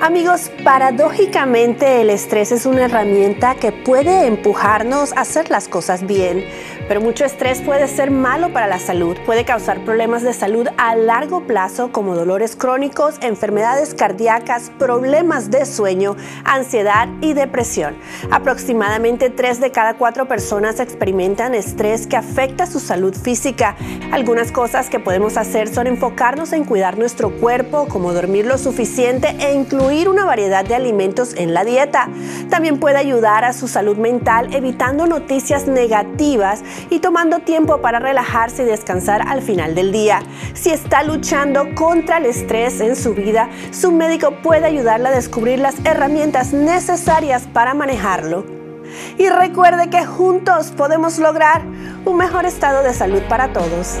Amigos, paradójicamente el estrés es una herramienta que puede empujarnos a hacer las cosas bien, pero mucho estrés puede ser malo para la salud, puede causar problemas de salud a largo plazo como dolores crónicos, enfermedades cardíacas, problemas de sueño, ansiedad y depresión. Aproximadamente 3 de cada 4 personas experimentan estrés que afecta su salud física. Algunas cosas que podemos hacer son enfocarnos en cuidar nuestro cuerpo, como dormir lo suficiente e incluir una variedad de alimentos en la dieta. También puede ayudar a su salud mental evitando noticias negativas y tomando tiempo para relajarse y descansar al final del día. Si está luchando contra el estrés en su vida, su médico puede ayudarle a descubrir las herramientas necesarias para manejarlo. Y recuerde que juntos podemos lograr un mejor estado de salud para todos.